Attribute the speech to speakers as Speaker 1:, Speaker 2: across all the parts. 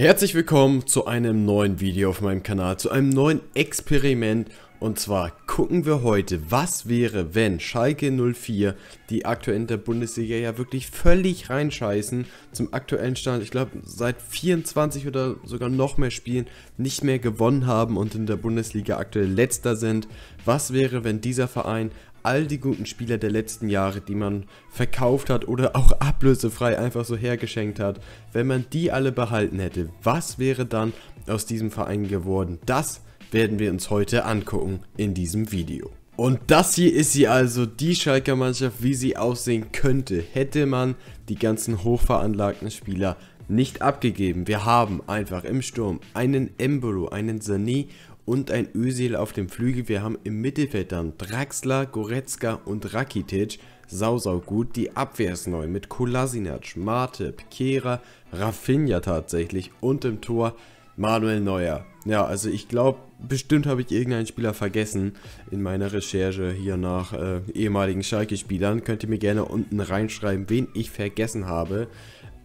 Speaker 1: Herzlich willkommen zu einem neuen Video auf meinem Kanal, zu einem neuen Experiment. Und zwar gucken wir heute, was wäre, wenn Schalke 04, die aktuell in der Bundesliga ja wirklich völlig reinscheißen, zum aktuellen Stand, ich glaube seit 24 oder sogar noch mehr Spielen nicht mehr gewonnen haben und in der Bundesliga aktuell letzter sind. Was wäre, wenn dieser Verein all die guten Spieler der letzten Jahre, die man verkauft hat oder auch ablösefrei einfach so hergeschenkt hat, wenn man die alle behalten hätte, was wäre dann aus diesem Verein geworden? Das werden wir uns heute angucken in diesem Video. Und das hier ist sie also, die Schalker Mannschaft, wie sie aussehen könnte, hätte man die ganzen hochveranlagten Spieler nicht abgegeben. Wir haben einfach im Sturm einen Embolo, einen Sané und ein Özil auf dem Flügel. Wir haben im Mittelfeld dann Draxler, Goretzka und Rakitic. Sau, sau gut. Die Abwehr ist neu mit Kolasinac, Mate, Kehra, Rafinha tatsächlich und im Tor Manuel Neuer. Ja, also ich glaube, bestimmt habe ich irgendeinen Spieler vergessen in meiner Recherche hier nach äh, ehemaligen Schalke-Spielern. Könnt ihr mir gerne unten reinschreiben, wen ich vergessen habe.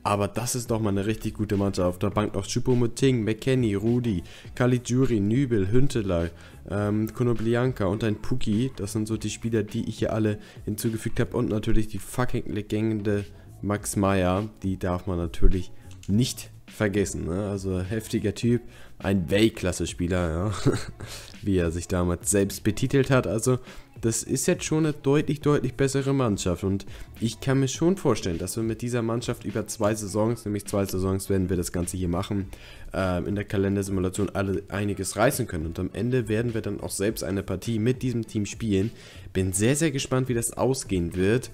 Speaker 1: Aber das ist doch mal eine richtig gute Mannschaft. Auf der Bank noch Choupo-Moting, McKenny, Rudi, Caligiuri, Nübel, Hünteler, ähm, Konoblianka und ein Puki. Das sind so die Spieler, die ich hier alle hinzugefügt habe. Und natürlich die fucking Legende Max Meyer. Die darf man natürlich nicht vergessen. Ne? Also heftiger Typ, ein Weltklasse-Spieler, ja? wie er sich damals selbst betitelt hat. Also das ist jetzt schon eine deutlich, deutlich bessere Mannschaft. Und ich kann mir schon vorstellen, dass wir mit dieser Mannschaft über zwei Saisons, nämlich zwei Saisons werden wir das Ganze hier machen, äh, in der Kalendersimulation alle einiges reißen können. Und am Ende werden wir dann auch selbst eine Partie mit diesem Team spielen. Bin sehr, sehr gespannt, wie das ausgehen wird.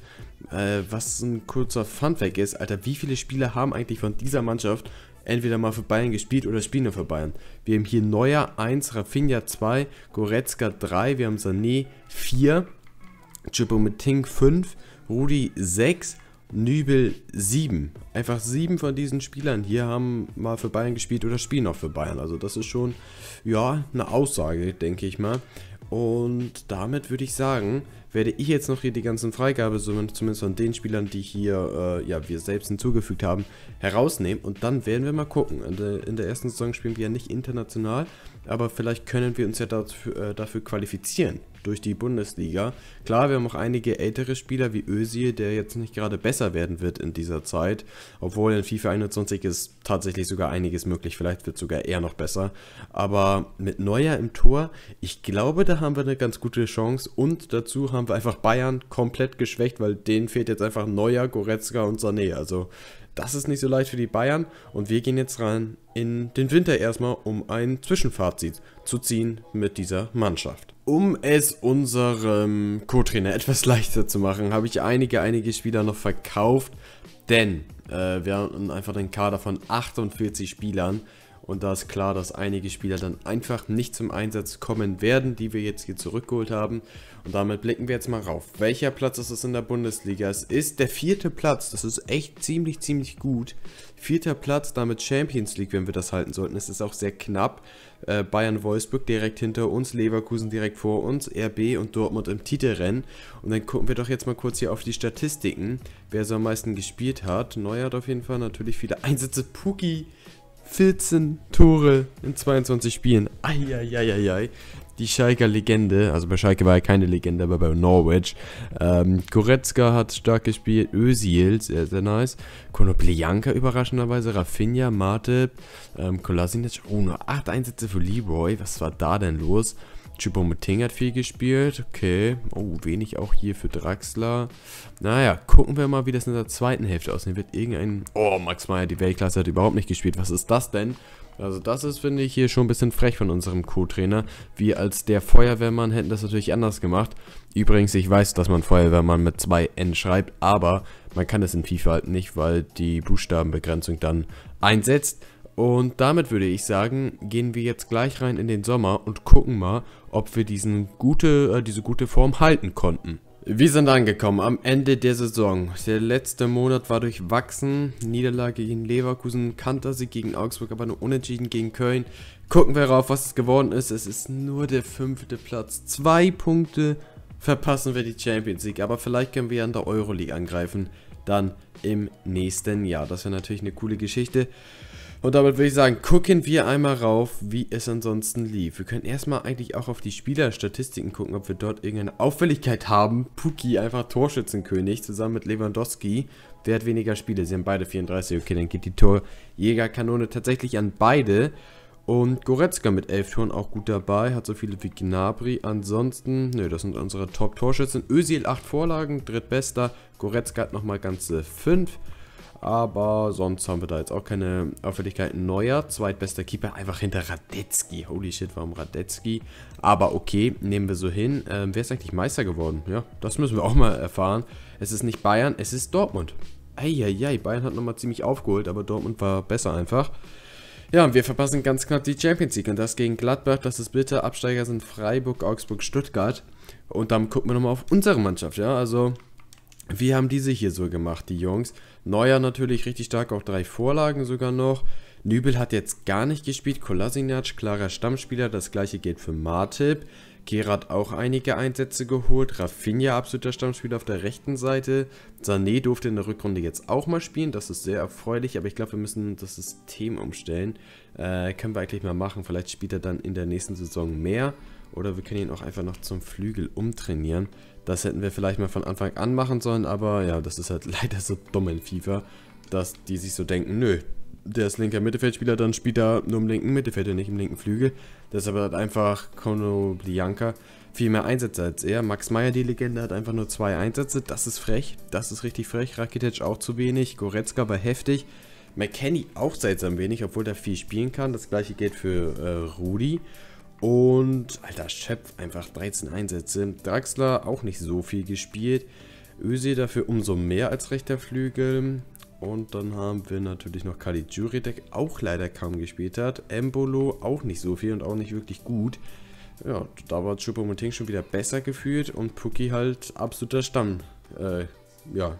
Speaker 1: Äh, was ein kurzer Funfact ist, Alter, wie viele Spieler haben eigentlich von dieser Mannschaft entweder mal für Bayern gespielt oder spielen nur für Bayern. Wir haben hier Neuer 1, Rafinha 2, Goretzka 3, wir haben Sané 4, Choupo-Moting 5, Rudi 6, Nübel 7. Einfach 7 von diesen Spielern hier haben mal für Bayern gespielt oder spielen auch für Bayern. Also das ist schon, ja, eine Aussage, denke ich mal. Und damit würde ich sagen, werde ich jetzt noch hier die ganzen Freigabesummen, zumindest von den Spielern, die hier, äh, ja, wir selbst hinzugefügt haben, herausnehmen. Und dann werden wir mal gucken. In der, in der ersten Saison spielen wir ja nicht international, aber vielleicht können wir uns ja dafür, äh, dafür qualifizieren durch die Bundesliga. Klar, wir haben auch einige ältere Spieler wie Özil, der jetzt nicht gerade besser werden wird in dieser Zeit, obwohl in FIFA 21 ist tatsächlich sogar einiges möglich, vielleicht wird sogar eher noch besser. Aber mit Neuer im Tor, ich glaube, da haben wir eine ganz gute Chance und dazu haben wir einfach Bayern komplett geschwächt, weil denen fehlt jetzt einfach Neuer, Goretzka und Sané. Also das ist nicht so leicht für die Bayern. Und wir gehen jetzt rein in den Winter erstmal, um ein Zwischenfazit zu ziehen mit dieser Mannschaft. Um es unserem Co-Trainer etwas leichter zu machen, habe ich einige, einige Spieler noch verkauft, denn äh, wir haben einfach den Kader von 48 Spielern und da ist klar, dass einige Spieler dann einfach nicht zum Einsatz kommen werden, die wir jetzt hier zurückgeholt haben. Und damit blicken wir jetzt mal rauf. Welcher Platz ist es in der Bundesliga? Es ist der vierte Platz. Das ist echt ziemlich, ziemlich gut. Vierter Platz, damit Champions League, wenn wir das halten sollten. Es ist auch sehr knapp. Äh, Bayern Wolfsburg direkt hinter uns, Leverkusen direkt vor uns, RB und Dortmund im Titelrennen. Und dann gucken wir doch jetzt mal kurz hier auf die Statistiken, wer so am meisten gespielt hat. Neuer hat auf jeden Fall natürlich viele Einsätze. Puki 14 Tore in 22 Spielen. Eieieiei. Die Schalker Legende, also bei Schalke war er keine Legende, aber bei Norwich. Ähm, Goretzka hat stark gespielt, Özil, sehr, sehr nice. Konoplyanka überraschenderweise, Rafinha, Mate, ähm, Kolasinac, oh, nur 8 Einsätze für Leroy, was war da denn los? Choupo-Moting hat viel gespielt. Okay. Oh, wenig auch hier für Draxler. Naja, gucken wir mal, wie das in der zweiten Hälfte aussehen wird. Irgendein... Oh, Max Meyer, die Weltklasse hat überhaupt nicht gespielt. Was ist das denn? Also das ist, finde ich, hier schon ein bisschen frech von unserem Co-Trainer. Wir als der Feuerwehrmann hätten das natürlich anders gemacht. Übrigens, ich weiß, dass man Feuerwehrmann mit zwei N schreibt, aber man kann es in FIFA halt nicht, weil die Buchstabenbegrenzung dann einsetzt. Und damit würde ich sagen, gehen wir jetzt gleich rein in den Sommer und gucken mal, ob wir diesen gute, äh, diese gute Form halten konnten. Wir sind angekommen am Ende der Saison. Der letzte Monat war durchwachsen. Niederlage gegen Leverkusen, Kantersieg gegen Augsburg, aber nur unentschieden gegen Köln. Gucken wir rauf, was es geworden ist. Es ist nur der fünfte Platz. Zwei Punkte verpassen wir die Champions League. Aber vielleicht können wir an der Euroleague angreifen. Dann im nächsten Jahr. Das wäre natürlich eine coole Geschichte. Und damit würde ich sagen, gucken wir einmal rauf, wie es ansonsten lief. Wir können erstmal eigentlich auch auf die Spielerstatistiken gucken, ob wir dort irgendeine Auffälligkeit haben. Puki, einfach Torschützenkönig, zusammen mit Lewandowski. Wer hat weniger Spiele? Sie haben beide 34. Okay, dann geht die Torjägerkanone tatsächlich an beide. Und Goretzka mit 11 Toren auch gut dabei, hat so viele wie Gnabry. Ansonsten, nö, das sind unsere Top-Torschützen. Özil 8 Vorlagen, drittbester. Goretzka hat nochmal ganze 5. Aber sonst haben wir da jetzt auch keine Auffälligkeiten. Neuer, zweitbester Keeper, einfach hinter Radetzky. Holy shit, warum Radetzky? Aber okay, nehmen wir so hin. Ähm, wer ist eigentlich Meister geworden? Ja, das müssen wir auch mal erfahren. Es ist nicht Bayern, es ist Dortmund. Eieiei, Bayern hat nochmal ziemlich aufgeholt, aber Dortmund war besser einfach. Ja, und wir verpassen ganz knapp die Champions League und das gegen Gladbach. Das ist bitter. Absteiger sind Freiburg, Augsburg, Stuttgart. Und dann gucken wir nochmal auf unsere Mannschaft, ja. Also, wie haben diese hier so gemacht, die Jungs? Neuer natürlich richtig stark, auch drei Vorlagen sogar noch. Nübel hat jetzt gar nicht gespielt. Kolasinac, klarer Stammspieler. Das gleiche gilt für Martip. Gerard auch einige Einsätze geholt. Rafinha, absoluter Stammspieler auf der rechten Seite. Sané durfte in der Rückrunde jetzt auch mal spielen. Das ist sehr erfreulich, aber ich glaube, wir müssen das System umstellen. Äh, können wir eigentlich mal machen. Vielleicht spielt er dann in der nächsten Saison mehr. Oder wir können ihn auch einfach noch zum Flügel umtrainieren. Das hätten wir vielleicht mal von Anfang an machen sollen, aber ja, das ist halt leider so dumm in FIFA, dass die sich so denken, nö, der ist linker Mittelfeldspieler, dann spielt er nur im linken Mittelfeld und nicht im linken Flügel. Deshalb hat einfach Kono Blianka viel mehr Einsätze als er. Max Meyer, die Legende, hat einfach nur zwei Einsätze. Das ist frech. Das ist richtig frech. Rakitic auch zu wenig. Goretzka war heftig. McKenny auch seltsam wenig, obwohl er viel spielen kann. Das gleiche gilt für äh, Rudi. Und, alter, Schöpf, einfach 13 Einsätze. Draxler auch nicht so viel gespielt. Öse dafür umso mehr als rechter Flügel. Und dann haben wir natürlich noch Kali Juridek, auch leider kaum gespielt hat. Embolo auch nicht so viel und auch nicht wirklich gut. Ja, da war Choupo-Moting schon wieder besser gefühlt und Puki halt absoluter Stamm. Äh, ja,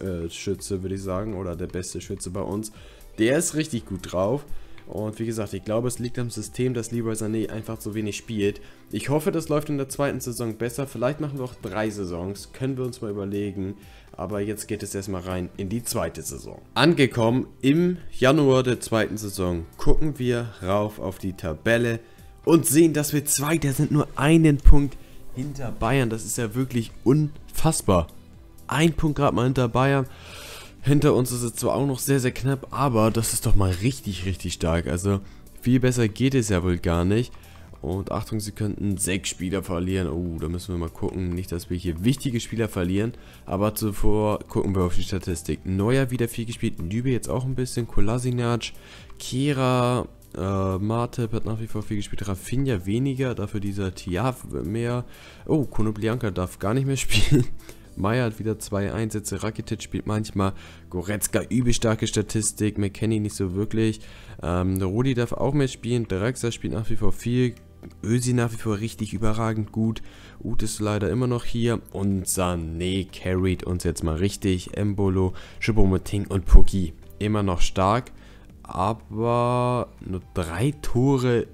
Speaker 1: äh, Schütze würde ich sagen, oder der beste Schütze bei uns. Der ist richtig gut drauf. Und wie gesagt, ich glaube, es liegt am System, dass Leroy Sané einfach so wenig spielt. Ich hoffe, das läuft in der zweiten Saison besser. Vielleicht machen wir auch drei Saisons. Können wir uns mal überlegen. Aber jetzt geht es erstmal rein in die zweite Saison. Angekommen im Januar der zweiten Saison gucken wir rauf auf die Tabelle und sehen, dass wir Zweiter sind, nur einen Punkt hinter Bayern. Das ist ja wirklich unfassbar. Ein Punkt gerade mal hinter Bayern. Hinter uns ist es zwar auch noch sehr, sehr knapp, aber das ist doch mal richtig, richtig stark. Also viel besser geht es ja wohl gar nicht. Und Achtung, sie könnten sechs Spieler verlieren. Oh, da müssen wir mal gucken. Nicht, dass wir hier wichtige Spieler verlieren. Aber zuvor gucken wir auf die Statistik. Neuer wieder viel gespielt. Lübe jetzt auch ein bisschen. Kolasinac, Kira, äh, Martep hat nach wie vor viel gespielt. Rafinha weniger. Dafür dieser Tiaf mehr. Oh, Konoblianka darf gar nicht mehr spielen. Meyer hat wieder zwei Einsätze, Rakitic spielt manchmal, Goretzka übel starke Statistik, McKenny nicht so wirklich, ähm, Rudi darf auch mehr spielen, Draxler spielt nach wie vor viel, Ösi nach wie vor richtig überragend gut, Ut ist leider immer noch hier. Und Sané carried uns jetzt mal richtig, Embolo, Choupo-Moting und Puki immer noch stark, aber nur drei Tore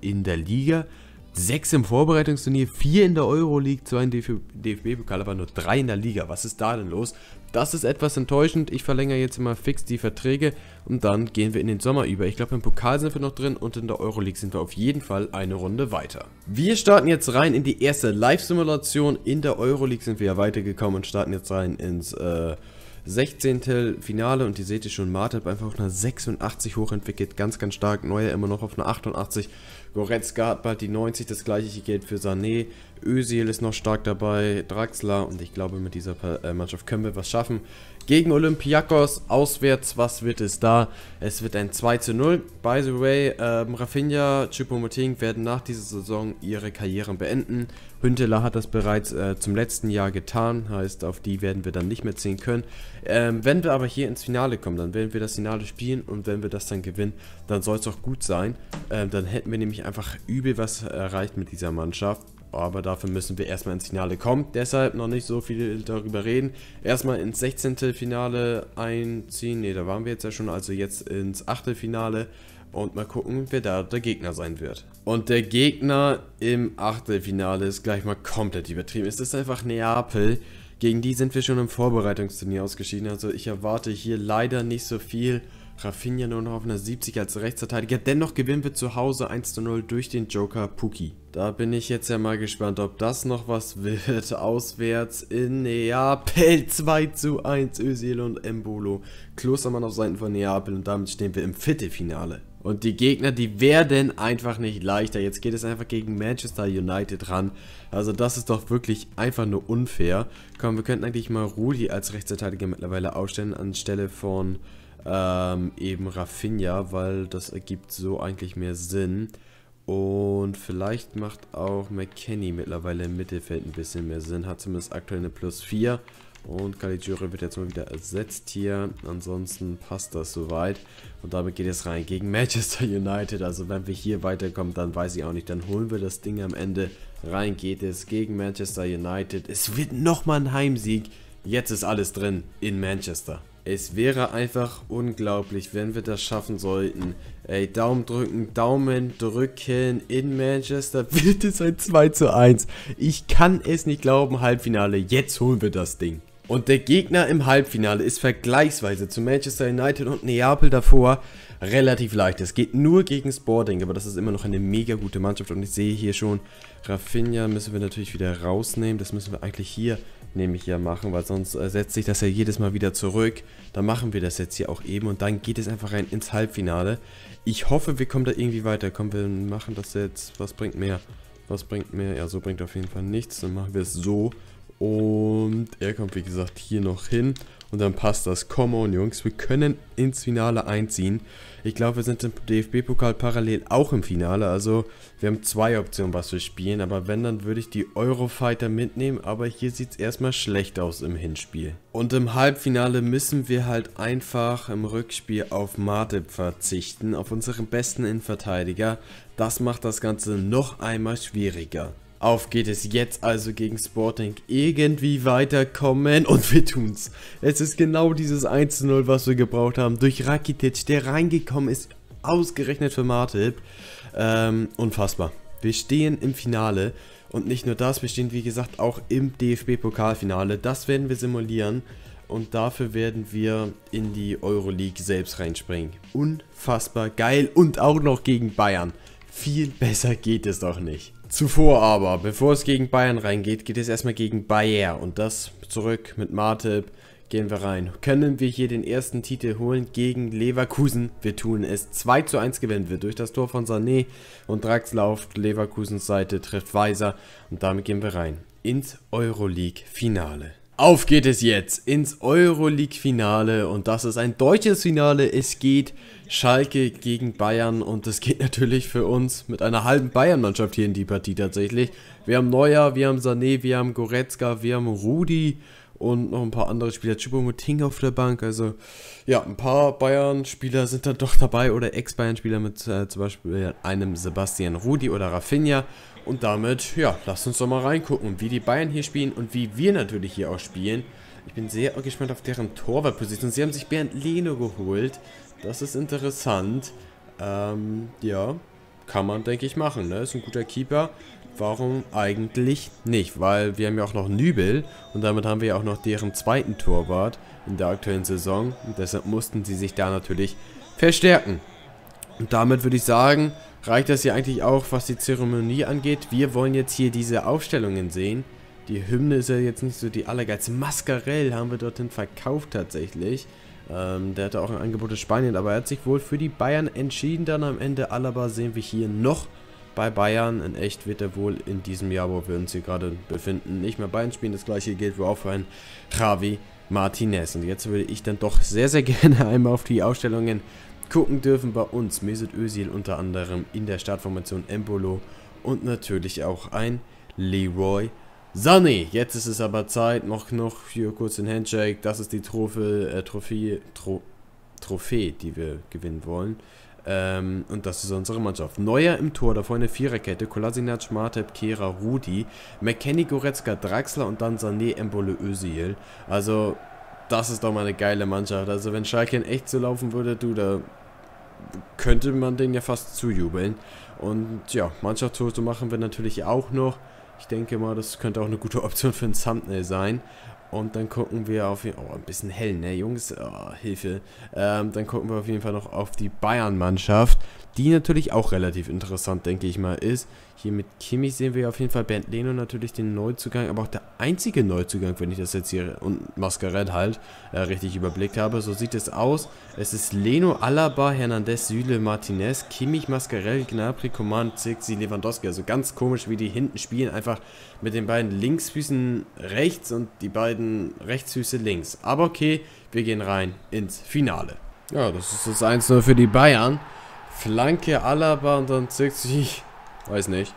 Speaker 1: in der Liga, Sechs im Vorbereitungsturnier, vier in der Euroleague, zwei im DFB-Pokal, aber nur drei in der Liga. Was ist da denn los? Das ist etwas enttäuschend. Ich verlängere jetzt immer fix die Verträge und dann gehen wir in den Sommer über. Ich glaube, im Pokal sind wir noch drin und in der Euroleague sind wir auf jeden Fall eine Runde weiter. Wir starten jetzt rein in die erste Live-Simulation. In der Euroleague sind wir ja weitergekommen und starten jetzt rein ins... Äh, 16. Finale und ihr seht ihr schon, Martip einfach auf einer 86 hochentwickelt, ganz, ganz stark. Neuer immer noch auf einer 88. Goretzka hat bald die 90, das gleiche gilt für Sané. Özil ist noch stark dabei, Draxler und ich glaube, mit dieser äh, Mannschaft können wir was schaffen. Gegen Olympiakos, auswärts, was wird es da? Es wird ein 2 zu 0. By the way, ähm, Rafinha, Choupo-Moting werden nach dieser Saison ihre Karrieren beenden. Hünteler hat das bereits äh, zum letzten Jahr getan, heißt, auf die werden wir dann nicht mehr ziehen können. Ähm, wenn wir aber hier ins Finale kommen, dann werden wir das Finale spielen und wenn wir das dann gewinnen, dann soll es auch gut sein. Ähm, dann hätten wir nämlich einfach übel was erreicht mit dieser Mannschaft. Aber dafür müssen wir erstmal ins Finale kommen. Deshalb noch nicht so viel darüber reden. Erstmal ins 16. Finale einziehen. Ne, da waren wir jetzt ja schon. Also jetzt ins Achtelfinale. Und mal gucken, wer da der Gegner sein wird. Und der Gegner im Achtelfinale ist gleich mal komplett übertrieben. Es ist einfach Neapel. Gegen die sind wir schon im Vorbereitungsturnier ausgeschieden. Also ich erwarte hier leider nicht so viel. Rafinha nur noch auf einer 70 als Rechtsverteidiger. Dennoch gewinnen wir zu Hause 1 zu 0 durch den Joker Puki. Da bin ich jetzt ja mal gespannt, ob das noch was wird. Auswärts in Neapel 2 zu 1. Özil und Embolo. Klostermann auf Seiten von Neapel und damit stehen wir im Viertelfinale. Und die Gegner, die werden einfach nicht leichter. Jetzt geht es einfach gegen Manchester United ran. Also das ist doch wirklich einfach nur unfair. Komm, wir könnten eigentlich mal Rudi als Rechtsverteidiger mittlerweile aufstellen anstelle von ähm, eben Rafinha, weil das ergibt so eigentlich mehr Sinn. Und vielleicht macht auch McKenny mittlerweile im Mittelfeld ein bisschen mehr Sinn. Hat zumindest aktuell eine Plus 4. Und Caligiuri wird jetzt mal wieder ersetzt hier. Ansonsten passt das soweit. Und damit geht es rein gegen Manchester United. Also wenn wir hier weiterkommen, dann weiß ich auch nicht. Dann holen wir das Ding am Ende. Rein geht es gegen Manchester United. Es wird nochmal ein Heimsieg. Jetzt ist alles drin in Manchester. Es wäre einfach unglaublich, wenn wir das schaffen sollten. Ey, Daumen drücken, Daumen drücken in Manchester. Wird es ein 2 zu 1. Ich kann es nicht glauben, Halbfinale. Jetzt holen wir das Ding. Und der Gegner im Halbfinale ist vergleichsweise zu Manchester United und Neapel davor relativ leicht. Es geht nur gegen Sporting, aber das ist immer noch eine mega gute Mannschaft. Und ich sehe hier schon, Rafinha müssen wir natürlich wieder rausnehmen. Das müssen wir eigentlich hier nämlich ja machen, weil sonst äh, setzt sich das ja jedes Mal wieder zurück. Dann machen wir das jetzt hier auch eben und dann geht es einfach rein ins Halbfinale. Ich hoffe, wir kommen da irgendwie weiter. Komm, wir machen das jetzt. Was bringt mehr? Was bringt mehr? Ja, so bringt auf jeden Fall nichts. Dann machen wir es so. Und er kommt, wie gesagt, hier noch hin. Und dann passt das. Come on, Jungs. Wir können ins Finale einziehen. Ich glaube, wir sind im DFB-Pokal parallel auch im Finale. Also, wir haben zwei Optionen, was wir spielen. Aber wenn, dann würde ich die Eurofighter mitnehmen. Aber hier sieht es erstmal schlecht aus im Hinspiel. Und im Halbfinale müssen wir halt einfach im Rückspiel auf Martip verzichten. Auf unseren besten Innenverteidiger. Das macht das Ganze noch einmal schwieriger. Auf geht es jetzt also gegen Sporting. Irgendwie weiterkommen und wir tun's. Es ist genau dieses 1-0, was wir gebraucht haben. Durch Rakitic, der reingekommen ist, ausgerechnet für Martip. Ähm, unfassbar. Wir stehen im Finale. Und nicht nur das, wir stehen wie gesagt auch im DFB-Pokalfinale. Das werden wir simulieren. Und dafür werden wir in die Euroleague selbst reinspringen. Unfassbar geil. Und auch noch gegen Bayern. Viel besser geht es doch nicht. Zuvor aber, bevor es gegen Bayern reingeht, geht es erstmal gegen Bayer. Und das zurück mit Martip gehen wir rein. Können wir hier den ersten Titel holen gegen Leverkusen? Wir tun es. 2 zu 1 gewinnen wir durch das Tor von Sané und Draxler auf Leverkusens Seite trifft Weiser. Und damit gehen wir rein ins Euroleague-Finale. Auf geht es jetzt ins Euroleague-Finale und das ist ein deutsches Finale. Es geht Schalke gegen Bayern und es geht natürlich für uns mit einer halben Bayern-Mannschaft hier in die Partie tatsächlich. Wir haben Neuer, wir haben Sané, wir haben Goretzka, wir haben Rudi und noch ein paar andere Spieler. Choupo-Moting auf der Bank, also ja, ein paar Bayern-Spieler sind da doch dabei oder Ex-Bayern-Spieler mit äh, zum Beispiel einem Sebastian Rudi oder Rafinha. Und damit, ja, lasst uns doch mal reingucken, wie die Bayern hier spielen und wie wir natürlich hier auch spielen. Ich bin sehr gespannt auf deren Torwartposition. Sie haben sich Bernd Leno geholt. Das ist interessant. Ähm, ja, kann man, denke ich, machen. Ne? Ist ein guter Keeper. Warum eigentlich nicht? Weil wir haben ja auch noch Nübel und damit haben wir ja auch noch deren zweiten Torwart in der aktuellen Saison. Und deshalb mussten sie sich da natürlich verstärken. Und damit würde ich sagen, reicht das ja eigentlich auch, was die Zeremonie angeht. Wir wollen jetzt hier diese Aufstellungen sehen. Die Hymne ist ja jetzt nicht so die allergeilste. Mascarell haben wir dorthin verkauft tatsächlich. Ähm, der hatte auch ein Angebot aus Spanien, aber er hat sich wohl für die Bayern entschieden. Dann am Ende Alaba sehen wir hier noch bei Bayern. In echt wird er wohl in diesem Jahr, wo wir uns hier gerade befinden, nicht mehr Bayern spielen. Das gleiche gilt wohl auch für einen Javi Martinez. Und jetzt würde ich dann doch sehr, sehr gerne einmal auf die Ausstellungen gucken dürfen bei uns. Mesut Özil unter anderem in der Startformation Embolo und natürlich auch ein Leroy Sané. Jetzt ist es aber Zeit, noch, noch hier kurz den Handshake. Das ist die Trophäe, äh, Trophäe, Tro Trophäe, die wir gewinnen wollen. Ähm, und das ist unsere Mannschaft. Neuer im Tor, davor eine Viererkette. Kolasinac, Martep, Kera, Rudi, McKenny, Goretzka, Draxler und dann Sané, Embolo, Özil. Also, das ist doch mal eine geile Mannschaft. Also, wenn Schalke in echt so laufen würde, du, da könnte man den ja fast zujubeln. Und ja, Mannschaftsfoto machen wir natürlich auch noch. Ich denke mal, das könnte auch eine gute Option für ein Thumbnail sein. Und dann gucken wir auf jeden Fall, oh, ein bisschen hell, ne, Jungs, oh, Hilfe. Ähm, dann gucken wir auf jeden Fall noch auf die Bayern-Mannschaft, die natürlich auch relativ interessant, denke ich mal, ist. Hier mit Kimmich sehen wir auf jeden Fall Bernd Leno natürlich den Neuzugang, aber auch der einzige Neuzugang, wenn ich das jetzt hier und Mascaret halt äh, richtig überblickt habe. So sieht es aus. Es ist Leno, Alaba, Hernandez, Süle, Martinez, Kimmich, Mascarell, Gnabry, Coman, Zirkzee, Lewandowski. Also ganz komisch, wie die hinten spielen. Einfach mit den beiden Linksfüßen rechts und die beiden Rechtsfüße links. Aber okay, wir gehen rein ins Finale. Ja, das ist das 1-0 für die Bayern. Flanke Alaba und dann Zirkzee weiß nicht,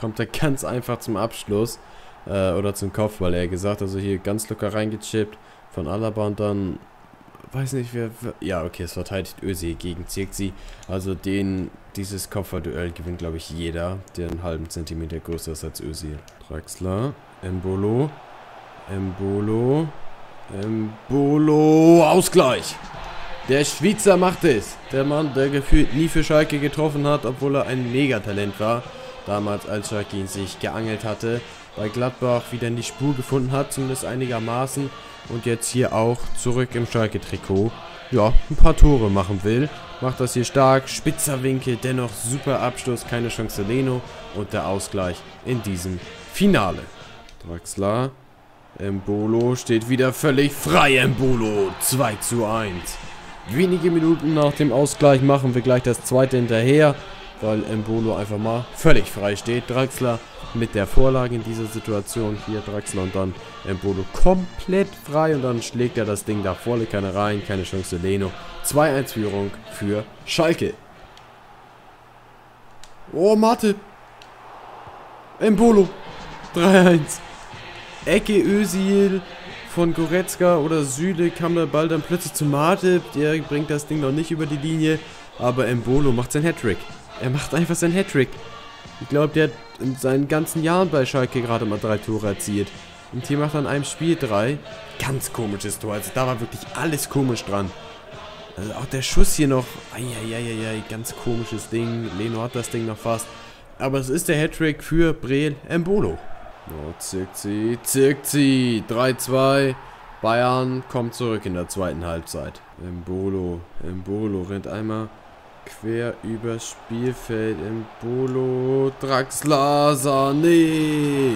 Speaker 1: kommt er ganz einfach zum Abschluss. Äh, oder zum Kopfball, eher gesagt. Also hier ganz locker reingechippt von Alaba und dann, weiß nicht, wer, wer ja, okay, es verteidigt Ösi gegen Zirkzi. Also den, dieses Kopfballduell gewinnt, glaube ich, jeder, der einen halben Zentimeter größer ist als Ösi. Draxler, Embolo, Embolo, Embolo, Ausgleich! Der Schweizer macht es. Der Mann, der gefühlt nie für Schalke getroffen hat, obwohl er ein Megatalent war. Damals, als Schalke ihn sich geangelt hatte. Bei Gladbach wieder in die Spur gefunden hat, zumindest einigermaßen. Und jetzt hier auch zurück im Schalke-Trikot. Ja, ein paar Tore machen will. Macht das hier stark. Spitzer Winkel, dennoch super Abschluss. Keine Chance Leno. Und der Ausgleich in diesem Finale. Draxler. Embolo steht wieder völlig frei. Embolo 2 zu 1. Wenige Minuten nach dem Ausgleich machen wir gleich das zweite hinterher, weil Embolo einfach mal völlig frei steht. Draxler mit der Vorlage in dieser Situation. Hier Draxler und dann Embolo komplett frei und dann schlägt er das Ding da volle Kanne rein. Keine Chance Leno. 2-1 Führung für Schalke. Oh, Mate. Embolo. 3-1. Ecke Özil von Goretzka oder Süle kam der Ball dann plötzlich zu Mate. Der bringt das Ding noch nicht über die Linie. Aber Embolo macht sein Hattrick. Er macht einfach sein Hattrick. Ich glaube, der hat in seinen ganzen Jahren bei Schalke gerade mal drei Tore erzielt. Und hier macht er in einem Spiel drei. Ganz komisches Tor. Also da war wirklich alles komisch dran. Also auch der Schuss hier noch. Eieieiei, ganz komisches Ding. Leno hat das Ding noch fast. Aber es ist der Hattrick für Breel Embolo. Oh, Zirkzi, Zirkzi, 3-2. Bayern kommt zurück in der zweiten Halbzeit. Embolo, Embolo rennt einmal quer übers Spielfeld. Embolo, Draxler, Sané.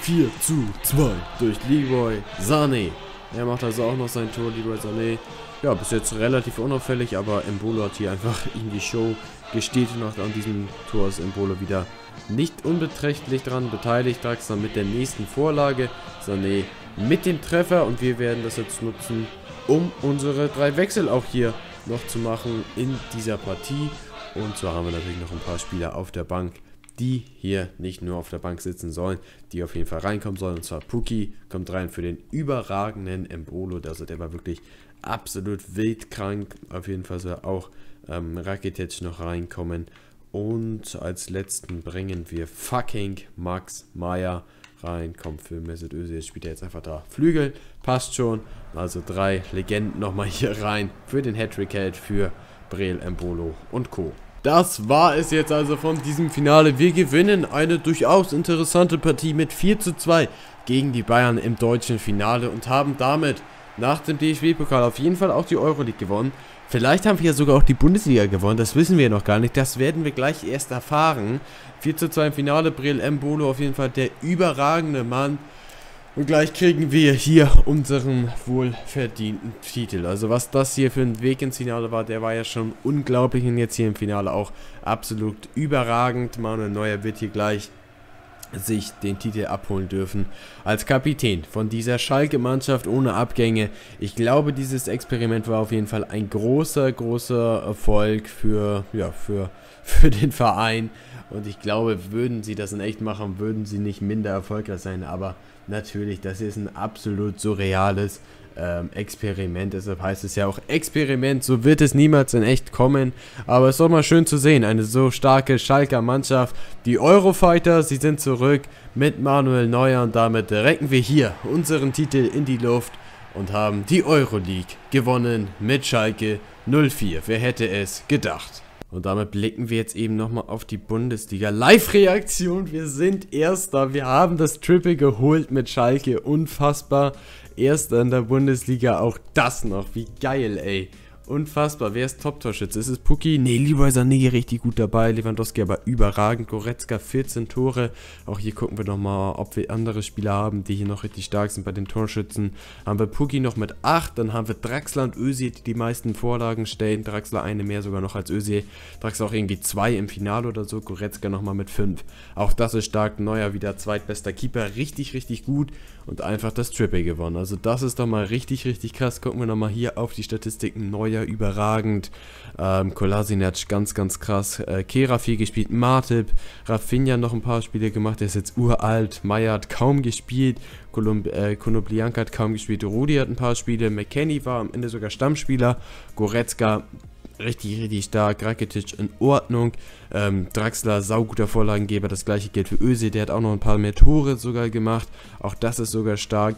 Speaker 1: 4 zu 2 durch Leroy Sané. Er macht also auch noch sein Tor, Leroy Sané. Ja, bis jetzt relativ unauffällig, aber Embolo hat hier einfach in die Show gesteht. Und an diesem Tor ist Embolo wieder nicht unbeträchtlich daran beteiligt. Draxler mit der nächsten Vorlage, Sané mit dem Treffer und wir werden das jetzt nutzen, um unsere drei Wechsel auch hier noch zu machen in dieser Partie. Und so haben wir natürlich noch ein paar Spieler auf der Bank, die hier nicht nur auf der Bank sitzen sollen, die auf jeden Fall reinkommen sollen. Und zwar Puki kommt rein für den überragenden Embolo. Also der war wirklich absolut wildkrank. Auf jeden Fall soll auch ähm, Rakitic noch reinkommen. Und als letzten bringen wir fucking Max Meyer rein. Kommt für Mesut Özil, spielt er jetzt einfach da. Flügel, passt schon. Also drei Legenden nochmal hier rein für den Hattrick-Held für Breel, Embolo und Co. Das war es jetzt also von diesem Finale. Wir gewinnen eine durchaus interessante Partie mit 4 zu 2 gegen die Bayern im deutschen Finale und haben damit nach dem DFB-Pokal auf jeden Fall auch die Euroleague gewonnen. Vielleicht haben wir ja sogar auch die Bundesliga gewonnen, das wissen wir noch gar nicht. Das werden wir gleich erst erfahren. 4 zu 2 im Finale, Briel Mbolo auf jeden Fall der überragende Mann. Und gleich kriegen wir hier unseren wohlverdienten Titel. Also was das hier für ein Weg ins Finale war, der war ja schon unglaublich und jetzt hier im Finale auch absolut überragend. Manuel Neuer wird hier gleich sich den Titel abholen dürfen als Kapitän von dieser Schalke-Mannschaft ohne Abgänge. Ich glaube, dieses Experiment war auf jeden Fall ein großer, großer Erfolg für, ja, für, für den Verein. Und ich glaube, würden sie das in echt machen, würden sie nicht minder erfolgreich sein. Aber natürlich, das ist ein absolut surreales ähm, Experiment. Deshalb heißt es ja auch Experiment. So wird es niemals in echt kommen. Aber es ist doch mal schön zu sehen. Eine so starke Schalker Mannschaft. Die Eurofighter, sie sind zurück mit Manuel Neuer. Und damit recken wir hier unseren Titel in die Luft und haben die Euroleague gewonnen mit Schalke 04. Wer hätte es gedacht? Und damit blicken wir jetzt eben nochmal auf die Bundesliga. Live-Reaktion, wir sind Erster, wir haben das Triple geholt mit Schalke, unfassbar. Erster in der Bundesliga, auch das noch, wie geil, ey. Unfassbar. Wer ist Top-Torschütze? Ist es Pucki? Ne, Leroy Sané richtig gut dabei. Lewandowski aber überragend. Goretzka 14 Tore. Auch hier gucken wir nochmal, ob wir andere Spieler haben, die hier noch richtig stark sind bei den Torschützen. Haben wir Pucki noch mit 8. Dann haben wir Draxler und Özil, die die meisten Vorlagen stellen. Draxler eine mehr sogar noch als Özil. Draxler auch irgendwie 2 im Finale oder so. Goretzka nochmal mit 5. Auch das ist stark. Neuer wieder zweitbester Keeper. Richtig, richtig gut. Und einfach das Triple gewonnen. Also das ist doch mal richtig, richtig krass. Gucken wir nochmal hier auf die Statistiken. Neuer Neuer überragend. Ähm, Kolasinac ganz, ganz krass. Äh, Kera viel gespielt. Martip. Rafinha noch ein paar Spiele gemacht. Der ist jetzt uralt. Meyer hat kaum gespielt. Kolumb äh, Konoplianka hat kaum gespielt. Rudi hat ein paar Spiele. McKenny war am Ende sogar Stammspieler. Goretzka richtig, richtig stark. Rakitic in Ordnung. Ähm, Draxler, sauguter Vorlagengeber. Das gleiche gilt für Öse. Der hat auch noch ein paar mehr Tore sogar gemacht. Auch das ist sogar stark.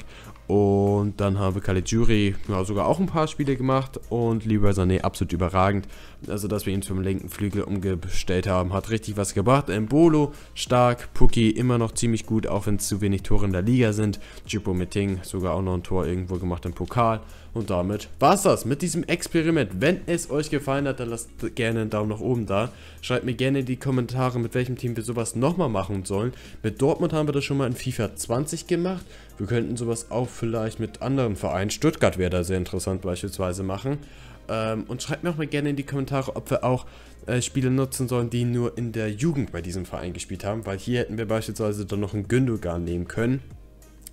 Speaker 1: Und dann haben wir Caligiuri ja, sogar auch ein paar Spiele gemacht. Und Leroy Sané absolut überragend. Also, dass wir ihn zum linken Flügel umgestellt haben, hat richtig was gebracht. Mbolo stark. Puki immer noch ziemlich gut, auch wenn es zu wenig Tore in der Liga sind. Chipo Meting sogar auch noch ein Tor irgendwo gemacht im Pokal. Und damit war's das mit diesem Experiment. Wenn es euch gefallen hat, dann lasst gerne einen Daumen nach oben da. Schreibt mir gerne in die Kommentare, mit welchem Team wir sowas nochmal machen sollen. Mit Dortmund haben wir das schon mal in FIFA 20 gemacht. Wir könnten sowas auch vielleicht mit anderen Vereinen, Stuttgart wäre da sehr interessant beispielsweise machen. Ähm, und schreibt mir auch mal gerne in die Kommentare, ob wir auch äh, Spiele nutzen sollen, die nur in der Jugend bei diesem Verein gespielt haben. Weil hier hätten wir beispielsweise dann noch einen Gündogan nehmen können.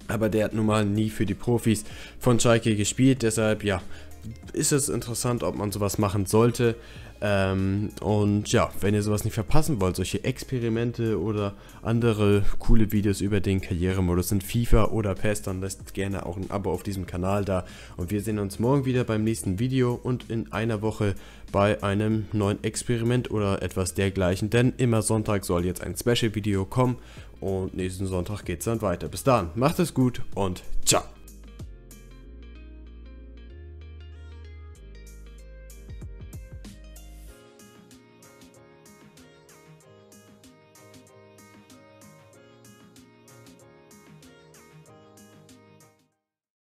Speaker 1: Aber der hat nun mal nie für die Profis von Schalke gespielt. Deshalb, ja, ist es interessant, ob man sowas machen sollte. Ähm, und ja, wenn ihr sowas nicht verpassen wollt, solche Experimente oder andere coole Videos über den Karrieremodus in FIFA oder PES, dann lasst gerne auch ein Abo auf diesem Kanal da. Und wir sehen uns morgen wieder beim nächsten Video und in einer Woche bei einem neuen Experiment oder etwas dergleichen. Denn immer Sonntag soll jetzt ein Special-Video kommen und nächsten Sonntag geht es dann weiter. Bis dann, macht es gut und ciao.